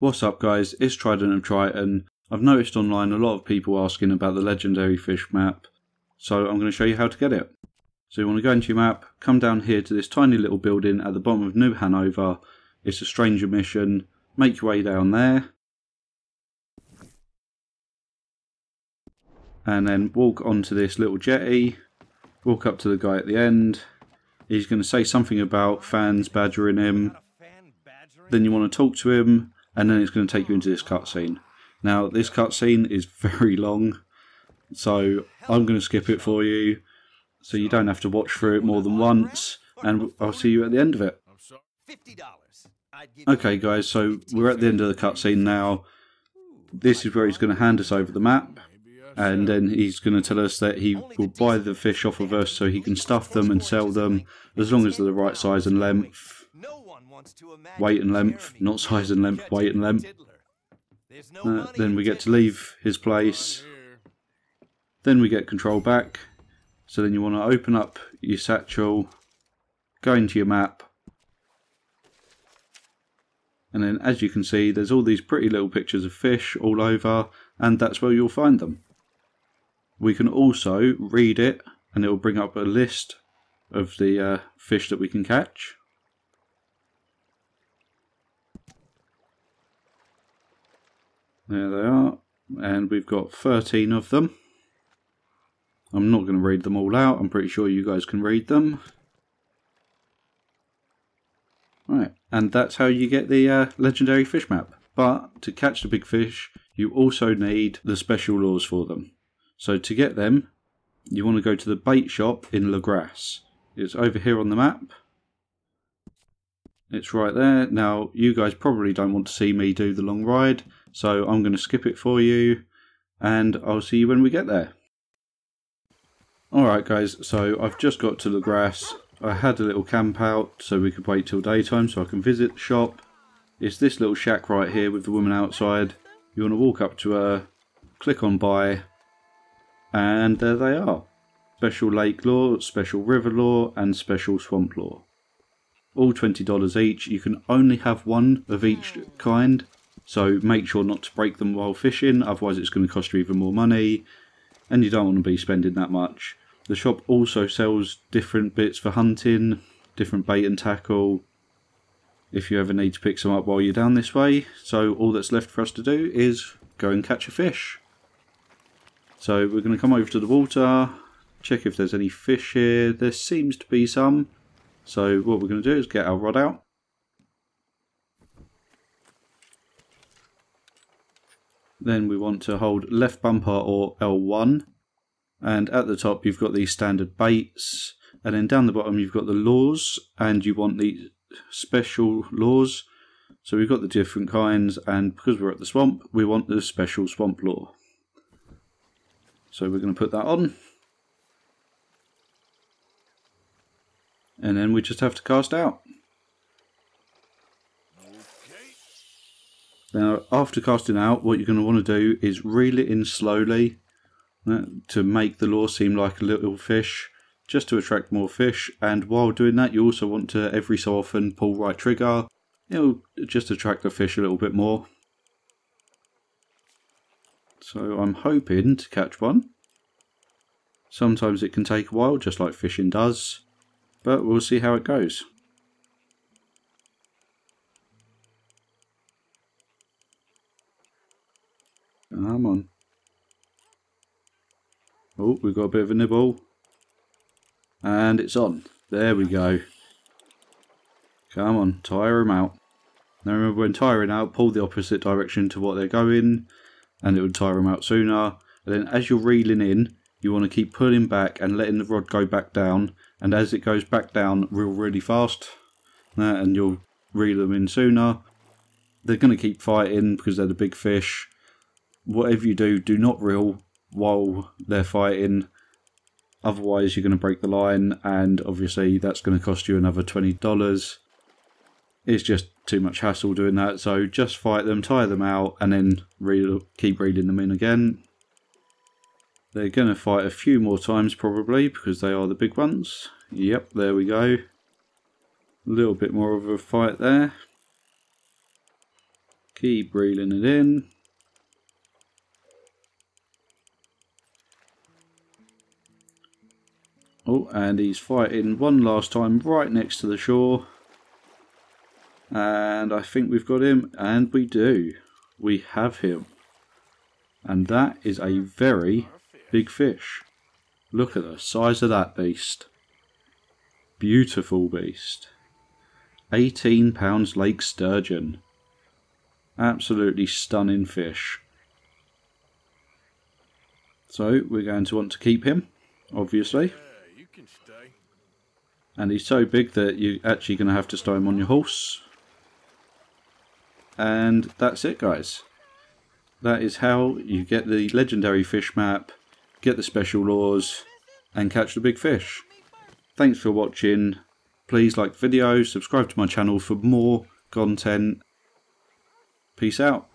What's up guys, it's Trident of Triton. I've noticed online a lot of people asking about the legendary fish map, so I'm going to show you how to get it. So you want to go into your map, come down here to this tiny little building at the bottom of New Hanover. It's a stranger mission, make your way down there. And then walk onto this little jetty, walk up to the guy at the end. He's going to say something about fans badgering him. Then you want to talk to him, and then it's going to take you into this cutscene. Now, this cutscene is very long, so I'm going to skip it for you, so you don't have to watch through it more than once, and I'll see you at the end of it. Okay, guys, so we're at the end of the cutscene now. This is where he's going to hand us over the map, and then he's going to tell us that he will buy the fish off of us so he can stuff them and sell them as long as they're the right size and length weight and length, not size and length, weight and length. Uh, then we get to leave his place. Then we get control back. So then you want to open up your satchel, go into your map, and then as you can see there's all these pretty little pictures of fish all over and that's where you'll find them. We can also read it and it will bring up a list of the uh, fish that we can catch. There they are. And we've got 13 of them. I'm not going to read them all out. I'm pretty sure you guys can read them. Right, and that's how you get the uh, legendary fish map. But to catch the big fish, you also need the special lures for them. So to get them, you want to go to the bait shop in Lagras. It's over here on the map. It's right there. Now, you guys probably don't want to see me do the long ride, so I'm going to skip it for you, and I'll see you when we get there. Alright guys, so I've just got to Lagras. I had a little camp out so we could wait till daytime so I can visit the shop. It's this little shack right here with the woman outside. You want to walk up to her, click on buy, and there they are. Special lake lure, special river lure, and special swamp lure all $20 each. You can only have one of each kind, so make sure not to break them while fishing, otherwise it's going to cost you even more money, and you don't want to be spending that much. The shop also sells different bits for hunting, different bait and tackle, if you ever need to pick some up while you're down this way. So all that's left for us to do is go and catch a fish. So we're going to come over to the water, check if there's any fish here. There seems to be some. So what we're going to do is get our rod out. Then we want to hold left bumper or L1 and at the top you've got the standard baits and then down the bottom you've got the lures. and you want the special lures. so we've got the different kinds and because we're at the swamp we want the special swamp lure. so we're going to put that on and then we just have to cast out. Now, after casting out, what you're going to want to do is reel it in slowly uh, to make the lure seem like a little fish, just to attract more fish. And while doing that, you also want to every so often pull right trigger. It'll just attract the fish a little bit more. So I'm hoping to catch one. Sometimes it can take a while, just like fishing does but we'll see how it goes. Ah, Come on. Oh, we've got a bit of a nibble. And it's on. There we go. Come on, tire them out. Now remember when tiring out, pull the opposite direction to what they're going and it would tire them out sooner. And then as you're reeling in, you want to keep pulling back and letting the rod go back down and as it goes back down reel really fast and you'll reel them in sooner they're going to keep fighting because they're the big fish whatever you do do not reel while they're fighting otherwise you're going to break the line and obviously that's going to cost you another $20 it's just too much hassle doing that so just fight them tire them out and then reel, keep reeling them in again they're going to fight a few more times probably because they are the big ones. Yep, there we go. A little bit more of a fight there. Keep reeling it in. Oh, and he's fighting one last time right next to the shore. And I think we've got him, and we do. We have him. And that is a very big fish. Look at the size of that beast. Beautiful beast. 18 pounds lake sturgeon. Absolutely stunning fish. So we're going to want to keep him, obviously. And he's so big that you're actually going to have to stow him on your horse. And that's it guys. That is how you get the legendary fish map, get the special lures, and catch the big fish. Thanks for watching. Please like the video, subscribe to my channel for more content. Peace out.